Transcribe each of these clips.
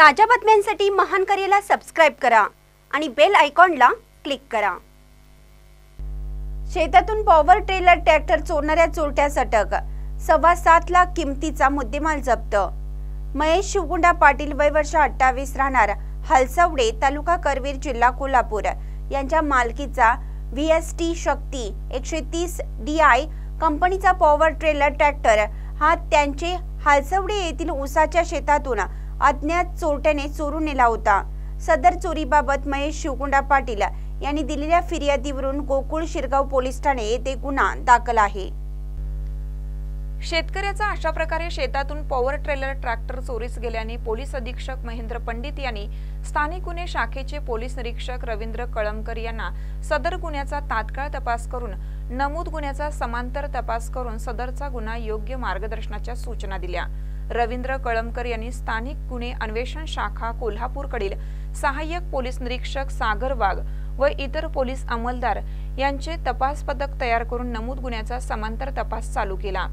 ताज्या बातम्यांसाठी महान करेला सबस्क्राईब करा आणि बेल आयकॉनला क्लिक करा. शेतातून पॉवर ट्रेलर ट्रॅक्टर चोरणाऱ्या चोरट्यास अटक सव्वा सात लाख किमतीचा मुद्देमाल जप्त. महेश शिवगुंडा पाटील वय वर्ष अठ्ठावीस राहणार. हलसवडे तालुका करवीर जिल्हा कोल्हापूर. यांच्या मालकीचा व्ही एस टी शक्ती एकशे तीस डी आय कंपनीचा पॉवर ट्रेलर ट्रॅक्टर हा त्यांचे हालसवडे येथील ऊसाच्या शेतातून अज्ञात चोरट्याने चोरून नेला होता. सदर चोरीबाबत महेश शिवकुंडा पाटील यांनी दिलेल्या फिर्यादीवरून गोकुळ शिरगाव पोलीस ठाणे येथे गुन्हा दाखल आहे. शेतकऱ्याचा अशा प्रकारे शेतातून पॉवर ट्रेलर ट्रॅक्टर चोरीस गेल्याने पोलीस अधीक्षक महेंद्र पंडित यांनी स्थानिक गुन्हे शाखेचे पोलीस निरीक्षक रवींद्र कळमकर यांना सदर गुन्ह्याचा तात्काळ तपास करून नमूद गुन्ह्याचा समांतर तपास करून सदरचा गुन्हा योग्य मार्गदर्शनाच्या सूचना दिल्या. रवींद्र कळमकर यांनी स्थानिक गुन्हे अन्वेषण शाखा कोल्हापूरकडील सहाय्यक पोलीस निरीक्षक सागर वाघ व इतर पोलीस अंमलदार यांचे तपास पथक तयार करून नमूद गुन्ह्याचा समांतर तपास चालू केला.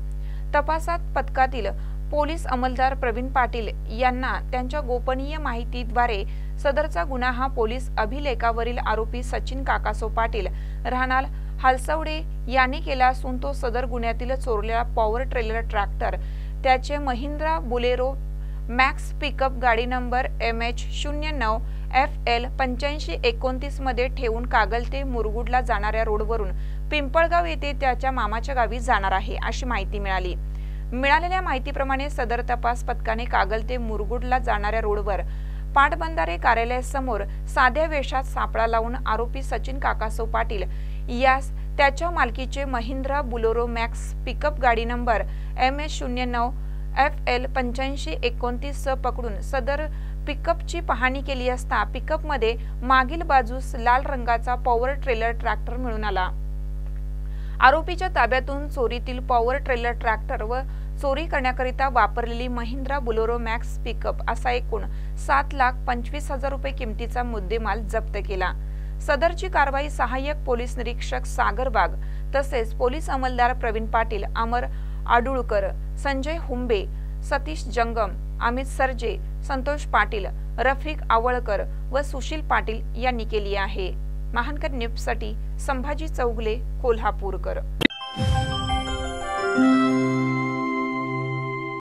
तपासात पथकातील पोलीस अंमलदार प्रवीण पाटील यांना त्यांच्या गोपनीय माहितीद्वारे सदरचा गुन्हा हा पोलीस अभिलेखावरील आरोपी सचिन काकासो पाटील राहणार हालसवडे यांनी केला असून तो सदर गुन्ह्यातील चोरलेला पॉवर ट्रेलर ट्रॅक्टर त्याचे महिंद्रा बुलेरो मॅक्स पिकअप गाडी नंबर एम एच शून्य नऊ एफ एल पंच्याऐंशी एकोणतीसमध्ये ठेवून कागल ते मुरगुडला जाणाऱ्या रोडवरून पिंपळगाव येथे त्याच्या मामाच्या गावी जाणार आहे अशी माहिती मिळाली. मिळालेल्या माहितीप्रमाणे सदर तपास पथकाने कागल ते मुरगुडला जाणाऱ्या रोडवर पाटबंधारे कार्यालयासमोर साध्या वेशात सापळा लावून आरोपी सचिन काकासो पाटील यास त्याच्या मालकीचे महिंद्रा बुलोरो मॅक्स पिकअप गाडी नंबर एम एस शून्य नऊ एफ एल पंच्याऐंशी एकोणतीस पकडून सदर पिकअपची पाहणी केली असता पिकअपमध्ये मागील बाजूस लाल रंगाचा पॉवर ट्रेलर ट्रॅक्टर मिळून आला. आरोपीच्या ताब्यातून चोरीतील पॉवर ट्रेलर ट्रॅक्टर व चोरी करण्याकरिता वापरलेली महिंद्रा बुलोरो मॅक्स पिकअप असा एकूण सात लाख पंचवीस हजार रुपये किमतीचा मुद्देमाल जप्त केला. सदरची कारवाई सहाय्यक पोलीस निरीक्षक सागर वाघ तसेच पोलीस अंमलदार प्रवीण पाटील अमर आडुळकर संजय हुंबे सतीश जंगम अमित सरजे संतोष पाटील रफिक आवळकर व सुशील पाटील यांनी केली आहे. महानकर न्यूजसाठी संभाजी चौगले कोल्हापूरकर.